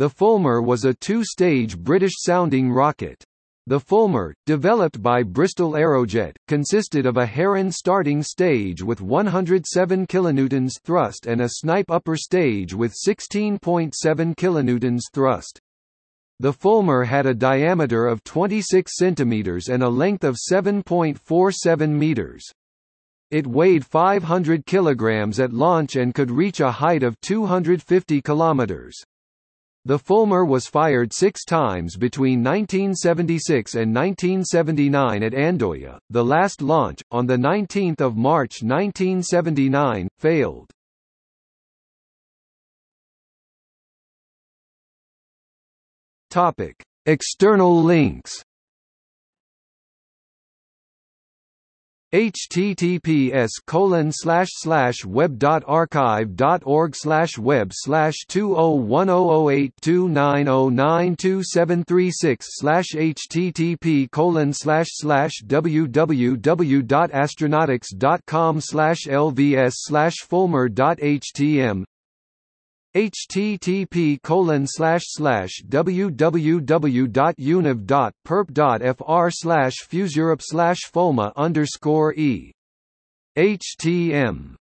The Fulmar was a two-stage British-sounding rocket. The Fulmar, developed by Bristol Aerojet, consisted of a Heron starting stage with 107 kN thrust and a Snipe upper stage with 16.7 kN thrust. The Fulmar had a diameter of 26 cm and a length of 7.47 meters. It weighed 500 kg at launch and could reach a height of 250 km. The Fulmar was fired six times between 1976 and 1979 at Andoya. The last launch, on 19 March 1979, failed. External links https colon slash slash web dot archive dot org slash web slash two oh one oh oh eight two nine oh nine two seven three six slash http colon slash slash www dot astronautics dot com slash lvs slash fulmar dot htm http colon www.univ.perp.fr slash fulma underscore e. Htm